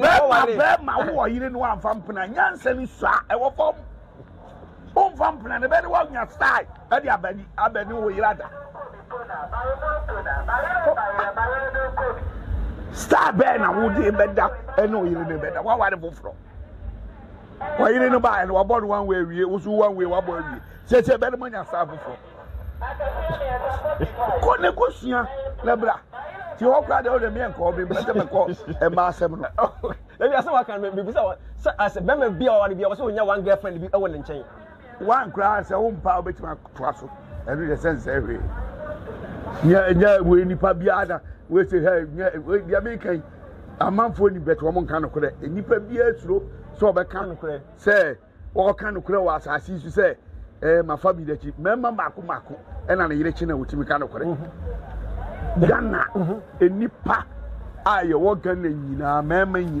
Bɛrima bɛrima wo ɔyere no amfa mpena nyansa ni sua ɛwɔ fam womfa mpena ne bɛne woanya style ɛde abani abani wo yere ada style bɛɛ na wode bɛda ɛne ɔyere no bɛda woaware foforɔ ɔyere no baɛ no wabɔ no one way awie wo so one way wabɔ awie sɛsɛ bɛne moanya style foforɔ kɔ ne kɔ sua na bra ti hɔ kura de ɔde miɛ nkɔ bi mɛtɛ mɛ kɔ ɛma asɛm no. ebi asɛ wa kan bibi sɛ sɛ asɛ bɛmɛ bi a ɔwari bi a wɔsɛ onya one girlfriend bi ɛwɔ ne nkyɛn. wa nkura sɛ o mpa obetuma to aso ɛnu yɛ sɛ nsɛ hwee nyɛ nyɛ wei nipa biara na wei sɛ hɛ nyɛ wei deɛ mi kan amanfoɔ ni bɛtɛ wɔn nka no korɛ nipa biara suro sɛ ɔbɛka sɛ. ɔreka nokorɛ wɔ asase yi so sɛ ɛɛ mafa bi dakyi mmarima mako mako ɛna ne yere kye na wɔtumi ka nokorɛ mhm. ghana mhm. nnipa a yɛwɔ ghana nyinaa mmarima nyinaa